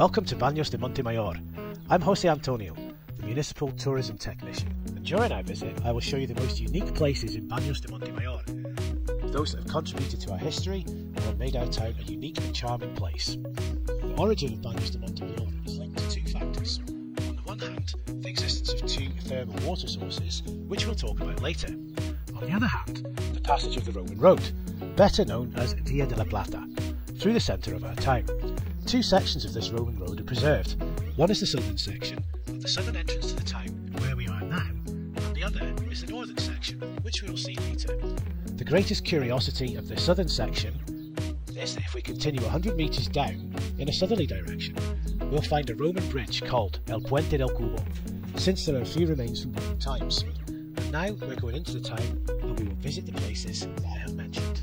Welcome to Baños de Montemayor. I'm Jose Antonio, the Municipal Tourism Technician. And during our visit, I will show you the most unique places in Baños de Montemayor, those that have contributed to our history and have made our town a unique and charming place. The origin of Baños de Montemayor is linked to two factors. On the one hand, the existence of two thermal water sources, which we'll talk about later. On the other hand, the passage of the Roman road, better known as Via de la Plata, through the centre of our town. Two sections of this Roman road are preserved. One is the southern section, at the southern entrance to the town, where we are now, and the other is the northern section, which we will see later. The greatest curiosity of the southern section is that if we continue 100 metres down in a southerly direction, we'll find a Roman bridge called El Puente del Cubo, since there are few remains from Roman times. And now we're going into the town and we will visit the places that I have mentioned.